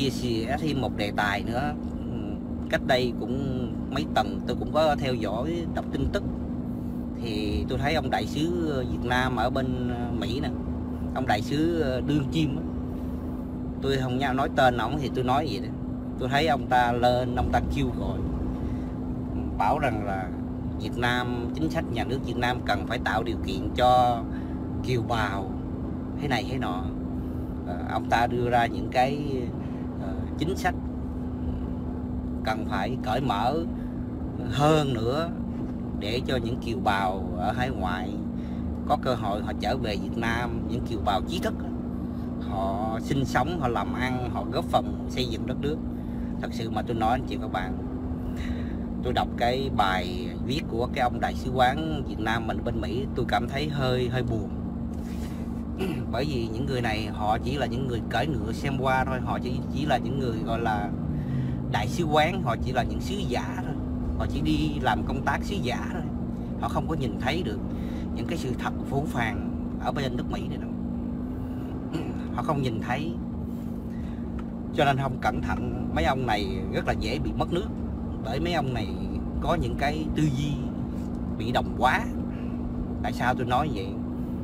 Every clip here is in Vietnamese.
chia sẻ thêm một đề tài nữa. Cách đây cũng mấy tuần tôi cũng có theo dõi, đọc tin tức. Thì tôi thấy ông đại sứ Việt Nam ở bên ờ, Mỹ nè, ông đại sứ ờ, Đương Chim đó. tôi không nhau nói tên ông thì tôi nói vậy đó. Tôi thấy ông ta lên, ông ta kêu gọi, bảo rằng là Việt Nam, chính sách nhà nước Việt Nam cần phải tạo điều kiện cho kiều bào, thế này thế nọ. Ờ, ông ta đưa ra những cái chính sách. Cần phải cởi mở hơn nữa để cho những kiều bào ở hải ngoại có cơ hội họ trở về Việt Nam. Những kiều bào trí thức, họ sinh sống, họ làm ăn, họ góp phần xây dựng đất nước. Thật sự mà tôi nói, anh chị các bạn, tôi đọc cái bài viết của cái ông đại sứ quán Việt Nam mình bên Mỹ, tôi cảm thấy hơi hơi buồn. bởi vì những người này, họ chỉ là những người cởi ngựa xem qua thôi. Họ chỉ chỉ là những người, gọi là, đại sứ quán. Họ chỉ là những sứ giả thôi. Họ chỉ đi làm công tác sứ giả thôi. Họ không có nhìn thấy được những cái sự thật phũ phàng ở bên nước Mỹ này đâu. Họ không nhìn thấy. Cho nên không cẩn thận, mấy ông này rất là dễ bị mất nước. Bởi mấy ông này có những cái tư duy bị đồng quá tại sao tôi nói vậy?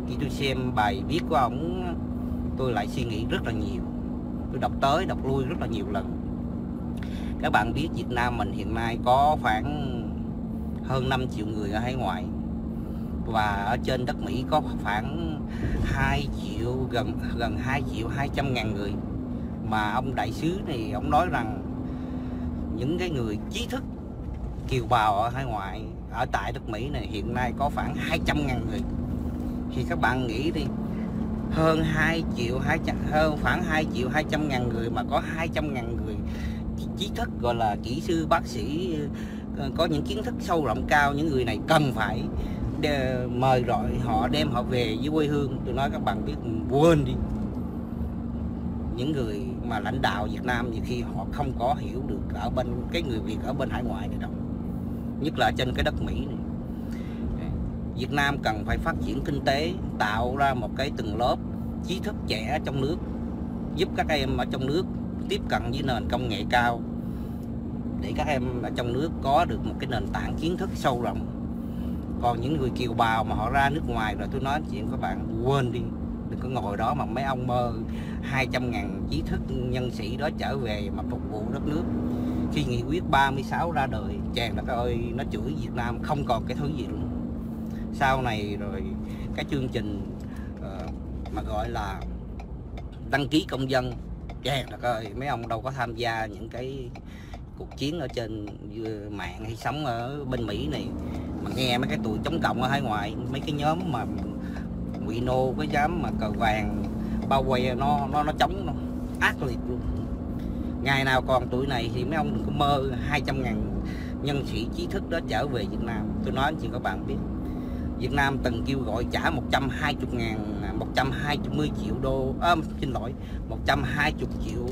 Khi tôi xem bài viết của ông tôi lại suy nghĩ rất là nhiều. Tôi đọc tới, đọc lui rất là nhiều lần. Các bạn biết Việt Nam mình hiện nay có khoảng hơn 5 triệu người ở hải ngoại. Và ở trên đất Mỹ có khoảng 2 triệu, gần gần 2 triệu 200 ngàn người. Mà ông đại sứ này, ông nói rằng những cái người trí thức kiều bào ở hải ngoại, ở tại đất Mỹ này hiện nay có khoảng 200 ngàn người thì các bạn nghĩ đi, hơn 2 triệu 200 hơn khoảng 2 triệu 200 ngàn người mà có 200 ngàn người trí thức gọi là, kỹ sư, bác sĩ ờ, có những kiến thức sâu rộng cao, những người này cần phải đe- mời gọi họ đem họ về với quê hương. Tôi nói các bạn biết quên đi. Những người mà lãnh đạo Việt Nam nhiều khi họ không có hiểu được ở bên, cái người Việt ở bên hải ngoại này đâu, nhất là trên cái đất Mỹ này. Việt Nam cần phải phát triển kinh tế, tạo ra một cái từng lớp trí thức trẻ trong nước, giúp các em ở trong nước tiếp cận với nền công nghệ cao, để các em ở trong nước có được một cái nền tảng kiến thức sâu rộng. Còn những người kiều bào mà họ ra nước ngoài rồi, tôi nói chuyện các bạn, quên đi, đừng có ngồi đó mà mấy ông mơ 200 ngàn trí thức nhân sĩ đó trở về mà phục vụ đất nước. Khi nghị quyết 36 ra đời, chàng đất ơi, nó chửi Việt Nam không còn cái thứ gì luôn sau này rồi cái chương trình uh, mà gọi là đăng ký công dân. Yeah, là ơi mấy ông đâu có tham gia những cái cuộc chiến ở trên ờ, mạng hay sống ở bên Mỹ này. Mà nghe mấy cái tụi chống cộng ở hải ngoại mấy cái nhóm mà ngụy nô cái dám mà cờ vàng bao quay nó nó nó chống nó ác liệt luôn. Ngày nào còn tuổi này thì mấy ông đừng có mơ 200 ngàn nhân sĩ trí thức đó trở về Việt Nam. Tôi nói anh chị các bạn biết. Việt Nam từng kêu gọi trả 120 ngàn 120 triệu đô à, xin lỗi 120 triệu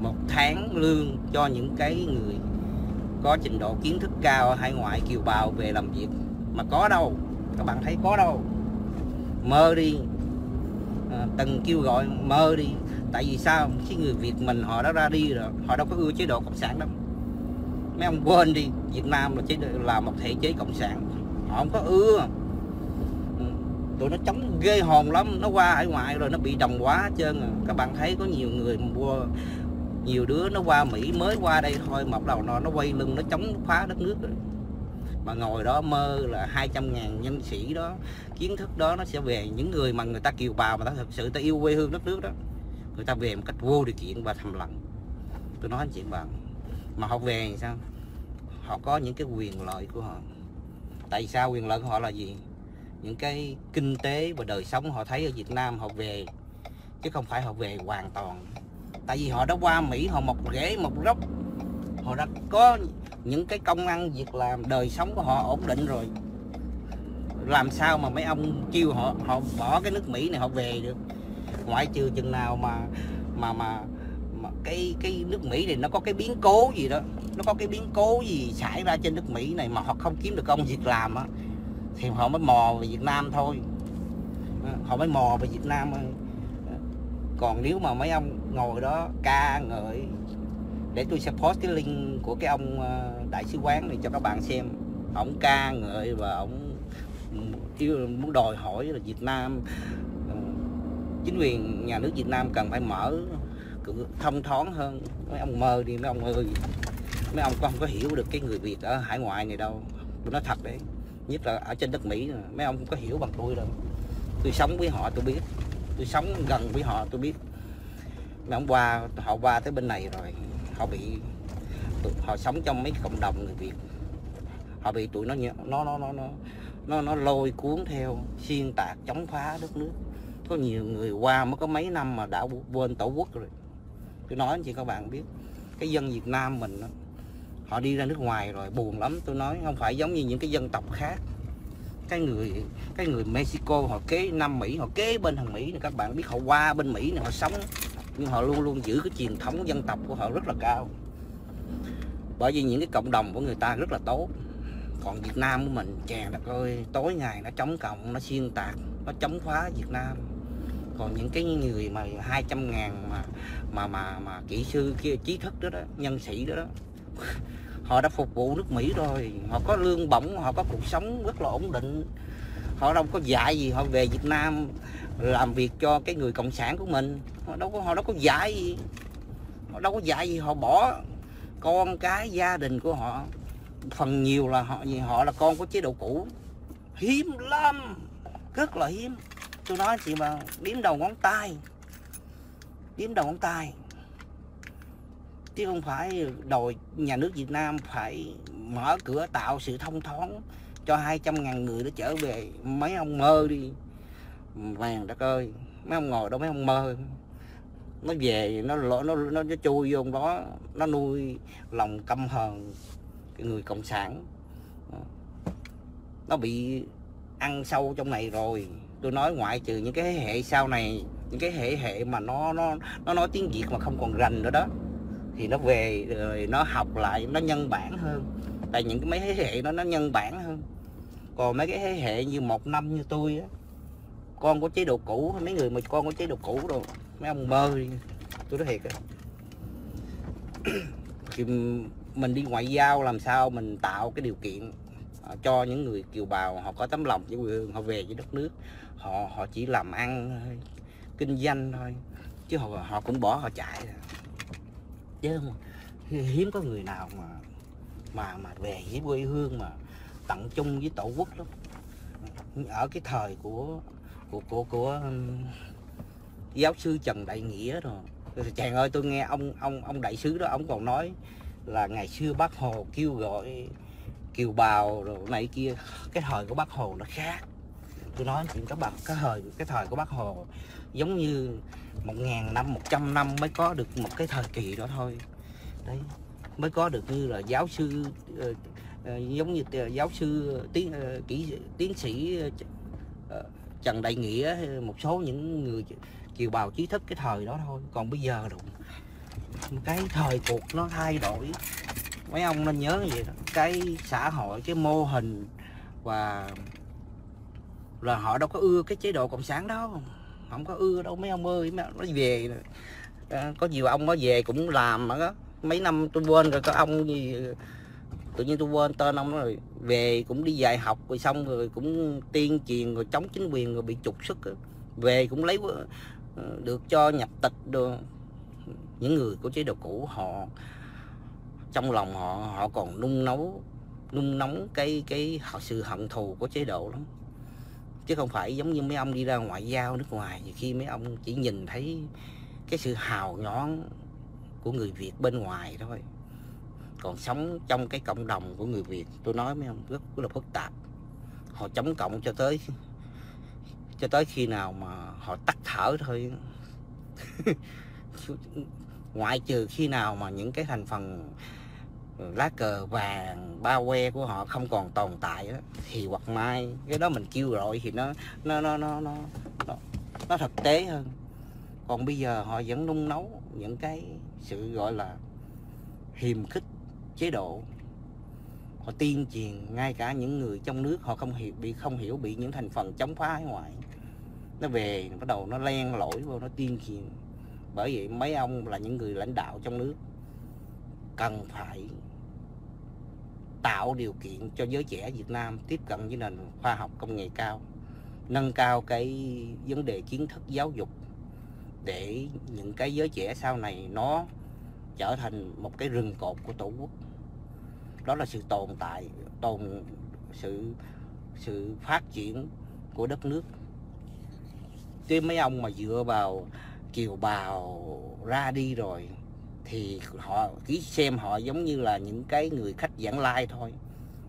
một tháng lương cho những cái người có trình độ kiến thức cao ở hải ngoại kiều bào về làm việc. Mà có đâu các bạn thấy có đâu. Mơ đi. À, từng kêu gọi mơ đi. Tại vì sao? Cái người Việt mình họ đã ra đi rồi họ đâu có ưa chế độ cộng sản đâu. Mấy ông quên đi Việt Nam là chế độ, là một thể chế cộng sản. Họ không có ưa tụi nó chống ghê hồn lắm. Nó qua hải ngoại rồi nó bị đồng quá hết trơn à. các bạn thấy có nhiều người mua nhiều đứa nó qua Mỹ mới qua đây thôi mọc đầu nó nó quay lưng, nó chống phá đất nước rồi. Mà ngồi đó mơ là 200 ngàn nhân sĩ đó, kiến thức đó nó sẽ về những người mà người ta kiều bào mà ta thực sự ta yêu quê hương đất nước đó. Người ta về một cách vô điều kiện và thầm lặng. Tôi nói anh chị bạn mà họ về thì sao? Họ có những cái quyền lợi của họ. Tại sao quyền lợi của họ là gì? Những cái kinh tế và đời sống họ thấy ở Việt Nam họ về, chứ không phải họ về hoàn toàn. Tại vì họ đã qua Mỹ, họ một rễ một gốc họ đã có những cái công ăn, việc làm, đời sống của họ ổn định rồi. Làm sao mà mấy ông kêu họ họ bỏ cái nước Mỹ này họ về được? Ngoại trừ chừng nào mà mà mà mà cái cái nước Mỹ này nó có cái biến cố gì đó, nó có cái biến cố gì xảy ra trên nước Mỹ này mà họ không kiếm được công việc làm á thì họ mới mò về Việt Nam thôi. Ờ, họ mới mò về Việt Nam thôi. Ờ, còn nếu mà mấy ông ngồi đó ca ngợi, để tôi sẽ post cái link của cái ông ờ, đại sứ quán này cho các bạn xem. Ổng ca ngợi và ổng ừ, yêu, muốn đòi hỏi là Việt Nam chính quyền nhà nước Việt Nam cần phải mở cửa, thông thoáng hơn. Mấy ông mơ đi, mấy ông ơi. Mấy ông không có hiểu được cái người Việt ở hải ngoại này đâu. Tôi nói thật đấy nhất là ở trên đất Mỹ mấy ông cũng có hiểu bằng tôi rồi, tôi sống với họ tôi biết. Tôi sống gần với họ tôi biết. Mấy ông qua họ qua tới bên này rồi họ bị họ sống trong mấy cộng đồng người Việt. Họ bị tụi nó nó nó nó nó nó, nó lôi cuốn theo xuyên tạc chống phá đất nước. Có nhiều người qua mới có mấy năm mà đã quên tổ quốc rồi. Tôi nói chị các bạn biết cái dân Việt Nam mình đó, họ đi ra nước ngoài rồi, buồn lắm. Tôi nói, không phải giống như những cái dân tộc khác. Cái người cái người Mexico họ kế Nam Mỹ, họ kế bên thằng Mỹ này các bạn biết họ qua bên Mỹ này họ sống. Nhưng họ luôn luôn giữ cái truyền thống dân tộc của họ rất là cao. Bởi vì những cái cộng đồng của người ta rất là tốt. Còn Việt Nam của mình chè đất ơi, tối ngày nó chống cộng, nó xuyên tạc, nó chống phá Việt Nam. Còn những cái người mà 200 ngàn mà mà mà mà kỹ sư kia trí thức đó đó, nhân sĩ đó đó họ đã phục vụ nước Mỹ rồi. Họ có lương bổng, họ có cuộc sống rất là ổn định. Họ đâu có dạy gì, họ về Việt Nam làm việc cho cái người cộng sản của mình. Họ đâu có, họ đâu có dạy gì. Họ đâu có dạy gì, họ bỏ con cái gia đình của họ. Phần nhiều là họ gì họ là con của chế độ cũ. Hiếm lắm, rất là hiếm. Tôi nói chị mà, đếm đầu ngón tay, đếm đầu ngón tay chứ không phải đòi nhà nước Việt Nam phải mở cửa tạo sự thông thoáng cho 200 ngàn người nó trở về. Mấy ông mơ đi. Vàng đất ơi mấy ông ngồi đó mấy ông mơ. Nó về nó nó nó, nó chui vô đó nó nuôi lòng căm hờn cái người cộng sản. Nó bị ăn sâu trong này rồi. Tôi nói ngoại trừ những cái hệ sau này những cái hệ hệ mà nó nó nó nói tiếng việt mà không còn rành nữa đó thì nó về rồi nó học lại, nó nhân bản hơn. Tại những cái mấy thế hệ nó nó nhân bản hơn. Còn mấy cái thế hệ như một năm như tôi á, con của chế độ cũ, mấy người mà con của chế độ cũ rồi, mấy ông mơ tôi nói thiệt á. Thì mình đi ngoại giao làm sao mình tạo cái điều kiện ờ, cho những người kiều bào họ có tấm lòng với quê hương họ về với đất nước. Họ họ chỉ làm ăn thôi, kinh doanh thôi, chứ họ họ cũng bỏ họ chạy rồi chứ không hiếm có người nào mà mà mà về với quê hương mà tận chung với tổ quốc lắm. Ở cái thời của của của của um, giáo sư Trần Đại Nghĩa rồi. Chàng ơi, tôi nghe ông ông ông đại sứ đó, ông còn nói là ngày xưa bác hồ kêu gọi kiều bào rồi này kia, cái thời của bác hồ nó khác. Tôi nói chuyện các bạn cái thời cái thời của bác hồ giống như một ngàn năm một trăm năm mới có được một cái thời kỳ đó thôi. Đấy mới có được như là giáo sư uh, uh, giống như giáo sư tiến uh, kỹ tiến sĩ Trần Đại Nghĩa một số những người kiều bào trí thức cái thời đó thôi. Còn bây giờ rồi cái thời cuộc nó thay đổi. Mấy ông nên nhớ vậy đó cái xã hội cái mô hình và là họ đâu có ưa cái chế độ cộng sản đâu không có ưa đâu mấy ông ơi mấy ông nó về. À, có nhiều ông nó về cũng làm mà đó. Mấy năm tôi quên rồi có ông gì tự nhiên tôi quên tên ông rồi. Về cũng đi dạy học rồi xong rồi cũng tiên truyền rồi chống chính quyền rồi bị trục xuất về cũng lấy ờ, được cho nhập tịch được những người của chế độ cũ họ trong lòng họ họ còn nung nấu nung nóng cái cái họ sự hận thù của chế độ lắm chứ không phải giống như mấy ông đi ra ngoại giao nước ngoài thì khi mấy ông chỉ nhìn thấy cái sự hào nhón của người Việt bên ngoài thôi. Còn sống trong cái cộng đồng của người Việt tôi nói mấy ông rất, rất là phức tạp. Họ chống cộng cho tới cho tới khi nào mà họ tắt thở thôi. Ngoại trừ khi nào mà những cái thành phần lá cờ vàng ba que của họ không còn tồn tại đó, thì hoặc mai cái đó mình kêu gọi thì nó nó nó nó nó nó, nó thực tế hơn. Còn bây giờ họ vẫn nung nấu những cái sự gọi là hiềm khích chế độ. Họ tiên truyền ngay cả những người trong nước họ không hiểu bị không hiểu bị những thành phần chống phá ở ngoài nó về bắt đầu nó len lỏi vô nó tiên truyền bởi vậy mấy ông là những người lãnh đạo trong nước cần phải tạo điều kiện cho giới trẻ Việt Nam tiếp cận với nền khoa học công nghệ cao, nâng cao cái vấn đề kiến thức giáo dục để những cái giới trẻ sau này nó trở thành một cái rừng cột của tổ quốc. Đó là sự tồn tại, tồn sự sự phát triển của đất nước. Chứ mấy ông mà dựa vào kiều bào ra đi rồi thì họ chỉ xem họ giống như là những cái người khách giảng lai thôi.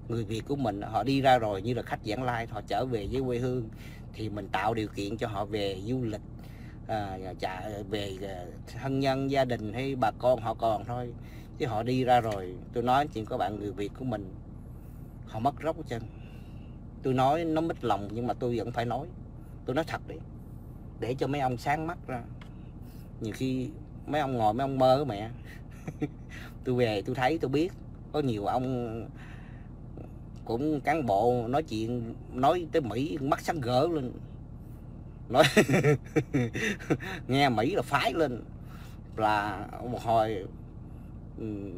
Người Việt của mình họ đi ra rồi như là khách giảng lai họ trở về với quê hương thì mình tạo điều kiện cho họ về du lịch à, trả về à, thân nhân gia đình hay bà con họ còn thôi. Chứ họ đi ra rồi tôi nói chuyện các bạn người Việt của mình họ mất rốc chân tôi nói nó mít lòng nhưng mà tôi vẫn phải nói. Tôi nói thật đi để cho mấy ông sáng mắt ra. Nhiều khi mấy ông ngồi mấy ông mơ mẹ. Tôi về tôi thấy, tôi biết. Có nhiều ông cũng cán bộ nói chuyện, nói tới mỹ, mắt sáng gỡ lên. Nói nghe mỹ là phái lên. Là một hồi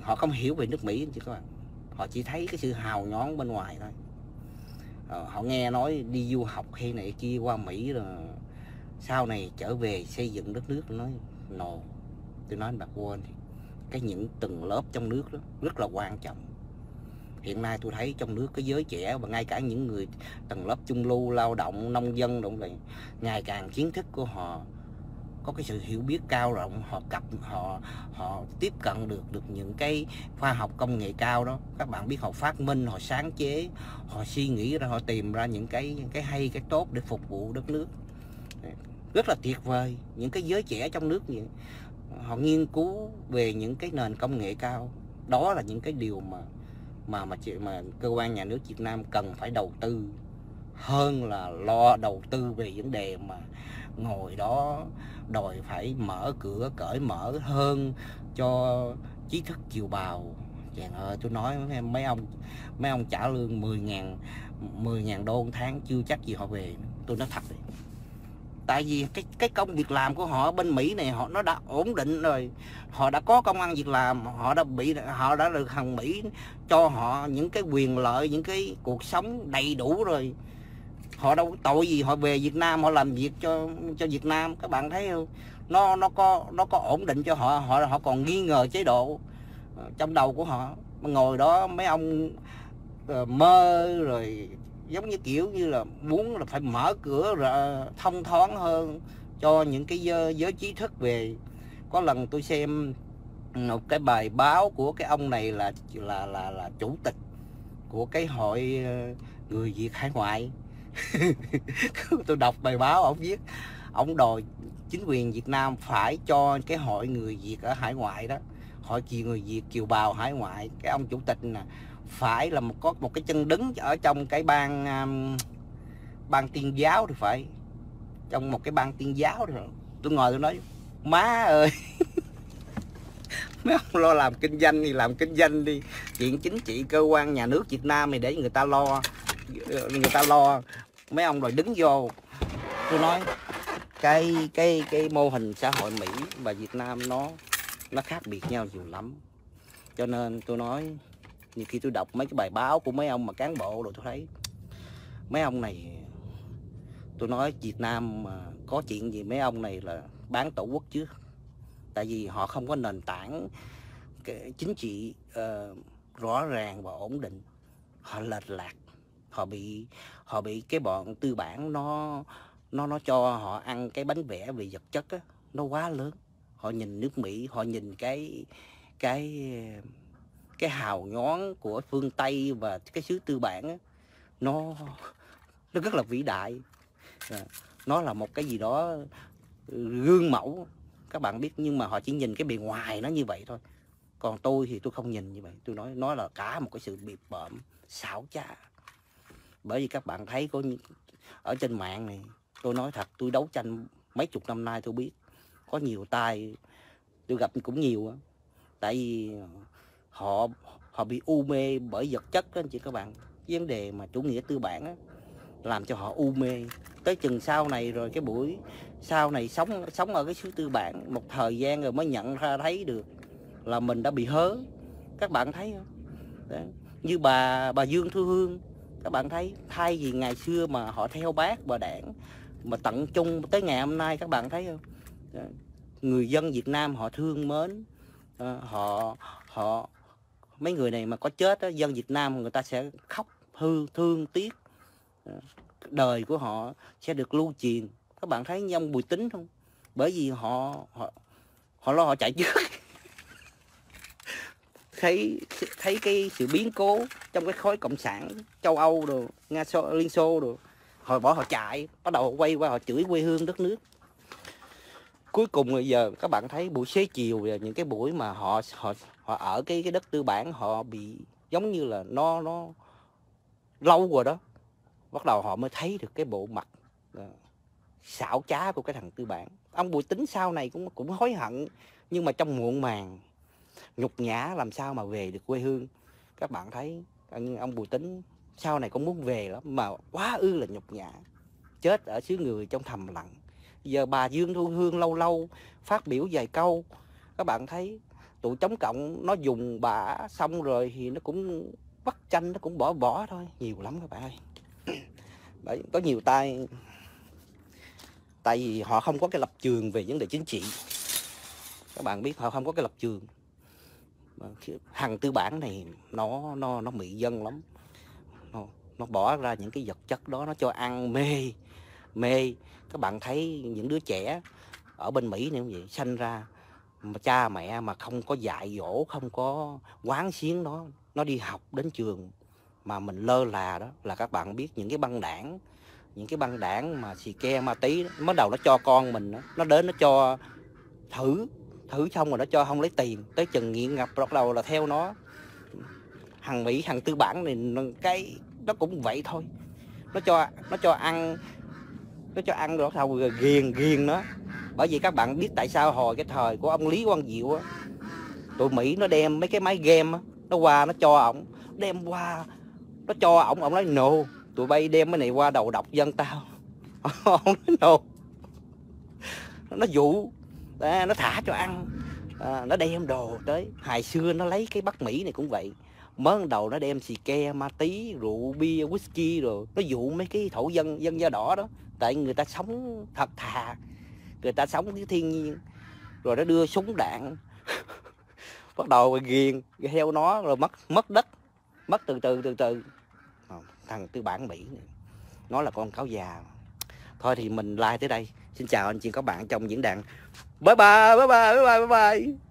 họ không hiểu về nước mỹ chứ các bạn. Họ chỉ thấy cái sự hào nhón bên ngoài thôi. Ờ, họ nghe nói đi du học hay này kia qua mỹ rồi sau này trở về xây dựng đất nước, nói no tôi nói anh bạc quên cái những tầng lớp trong nước đó rất là quan trọng. Hiện nay tôi thấy trong nước cái giới trẻ và ngay cả những người tầng lớp trung lưu, lao động, nông dân động này ngày càng kiến thức của họ, có cái sự hiểu biết cao rộng, họ cập, họ họ tiếp cận được được những cái khoa học công nghệ cao đó. Các bạn biết họ phát minh, họ sáng chế, họ suy nghĩ ra, họ tìm ra những cái cái hay, cái tốt để phục vụ đất nước. Rất là tuyệt vời. Những cái giới trẻ trong nước vậy họ nghiên cứu về những cái nền công nghệ cao. Đó là những cái điều mà mà mà chị, mà cơ quan nhà nước Việt Nam cần phải đầu tư hơn là lo đầu tư về vấn đề mà ngồi đó đòi phải mở cửa, cởi mở hơn cho trí thức kiều bào. Chàng ơi, tôi nói mấy ông mấy ông trả lương 10 ngàn 10 ngàn đô một tháng, chưa chắc gì họ về. Tôi nói thật đấy tại vì cái cái công việc làm của họ bên Mỹ này, họ, nó đã ổn định rồi. Họ đã có công ăn việc làm, họ đã bị, họ đã được thằng Mỹ cho họ những cái quyền lợi, những cái cuộc sống đầy đủ rồi. Họ đâu tội gì họ về Việt Nam, họ làm việc cho cho Việt Nam, các bạn thấy không? Nó nó có nó có ổn định cho họ họ họ còn nghi ngờ chế độ ờ, trong đầu của họ. Ngồi đó mấy ông ờ, mơ rồi giống như kiểu như là muốn là phải mở cửa ra thông thoáng hơn cho những cái giới, giới trí thức về. Có lần tôi xem một cái bài báo của cái ông này là là là là chủ tịch của cái hội ờ, người Việt hải ngoại. Tôi đọc bài báo ông viết ông đòi chính quyền Việt Nam phải cho cái hội người Việt ở hải ngoại đó hội kiều người Việt kiều bào hải ngoại. Cái ông chủ tịch nè phải là một có một cái chân đứng ở trong cái ban um, ban tiên giáo thì phải. Trong một cái ban tiên giáo rồi tôi ngồi tôi nói má ơi mấy ông lo làm kinh doanh thì làm kinh doanh đi. Chuyện chính trị cơ quan nhà nước Việt Nam thì để người ta lo người ta lo. Mấy ông rồi đứng vô. Tôi nói cái cái cái mô hình xã hội Mỹ và Việt Nam nó nó khác biệt nhau nhiều lắm. Cho nên tôi nói như khi tôi đọc mấy cái bài báo của mấy ông mà cán bộ rồi tôi thấy mấy ông này tôi nói Việt Nam mà có chuyện gì mấy ông này là bán tổ quốc chứ. Tại vì họ không có nền tảng chính trị uh, rõ ràng và ổn định. Họ lệch lạc họ bị họ bị cái bọn tư bản nó nó nó cho họ ăn cái bánh vẽ về vật chất á nó quá lớn. Họ nhìn nước Mỹ họ nhìn cái cái cái hào nhón của phương Tây và cái xứ tư bản á, nó nó rất là vĩ đại. Dạ, nó là một cái gì đó gương mẫu các bạn biết nhưng mà họ chỉ nhìn cái bề ngoài nó như vậy thôi. Còn tôi thì tôi không nhìn như vậy. Tôi nói nó là cả một cái sự biệt bợm xảo trá. Bởi vì các bạn thấy có ở trên mạng này tôi nói thật tôi đấu tranh mấy chục năm nay tôi biết có nhiều tai tôi gặp cũng nhiều tại vì họ họ bị u mê bởi vật chất đó anh chị các bạn. Vấn đề mà chủ nghĩa tư bản đó, làm cho họ u mê. Tới chừng sau này rồi cái buổi sau này sống sống ở cái xứ tư bản một thời gian rồi mới nhận ra thấy được là mình đã bị hớ. Các bạn thấy không? Đấy. như bà bà Dương Thu Hương các bạn thấy thay vì ngày xưa mà họ theo bác và đảng mà tận chung tới ngày hôm nay các bạn thấy không? Đấy. người dân Việt Nam họ thương mến ờ, họ họ mấy người này mà có chết đó, dân Việt Nam người ta sẽ khóc hư thương tiếc. Đời của họ sẽ được lưu truyền. Các bạn thấy như ông Bùi Tính không? Bởi vì họ họ họ lo họ chạy trước. Thấy thấy cái sự biến cố trong cái khối cộng sản châu Âu rồi Nga Xô, Liên Xô rồi họ bỏ họ chạy bắt đầu họ quay qua họ chửi quê hương đất nước cuối cùng bây giờ các bạn thấy buổi xế chiều và những cái buổi mà họ họ họ ở cái cái đất tư bản họ bị giống như là nó nó lâu rồi đó. Bắt đầu họ mới thấy được cái bộ mặt uh, xảo trá của cái thằng tư bản. Ông bùi tính sau này cũng cũng hối hận nhưng mà trong muộn màng nhục nhã làm sao mà về được quê hương. Các bạn thấy ông, ông bùi tính sau này cũng muốn về lắm mà quá ư là nhục nhã. Chết ở xứ người trong thầm lặng giờ bà dương thu hương lâu lâu phát biểu vài câu các bạn thấy tụi chống cộng nó dùng bả xong rồi thì nó cũng bắt tranh nó cũng bỏ bỏ thôi. Nhiều lắm các bạn ơi. Bởi, có nhiều tay. Tại vì họ không có cái lập trường về vấn đề chính trị. Các bạn biết họ không có cái lập trường. Hàng tư bản này nó nó nó mị dân lắm. Nó, nó bỏ ra những cái vật chất đó nó cho ăn mê mê. Các bạn thấy những đứa trẻ ở bên Mỹ này cũng vậy? Sanh ra mà cha mẹ mà không có dạy dỗ không có quán xuyến nó nó đi học đến trường mà mình lơ là đó là các bạn biết những cái băng đảng những cái băng đảng mà xì ke ma tí đó, mới đầu nó cho con mình đó, nó đến nó cho thử thử xong rồi nó cho không lấy tiền tới chừng nghiện ngập bắt đầu là theo nó. Hàng mỹ hàng tư bản này cái nó cũng vậy thôi. Nó cho nó cho ăn nó cho ăn rồi bắt rồi ghiền ghiền nó. Bởi vì các bạn biết tại sao hồi cái thời của ông lý quang diệu á tụi mỹ nó đem mấy cái máy game á nó qua nó cho ổng đem qua nó cho ổng ổng nói no tụi bay đem cái này qua đầu độc dân tao. Ông nói no. Nó dụ à, nó thả cho ăn. À, nó đem đồ tới. Hồi xưa nó lấy cái bắc mỹ này cũng vậy. Mới ban đầu nó đem xì ke ma tí rượu bia whisky rồi nó dụ mấy cái thổ dân dân da đỏ đó tại người ta sống thật thà người ta sống với thiên nhiên rồi nó đưa súng đạn bắt đầu ghiền theo nó rồi mất mất đất mất từ từ từ từ thằng tư bản mỹ này. nó là con cáo già thôi thì mình like tới đây xin chào anh chị các bạn trong diễn đàn bye bye bye bye bye bye, bye.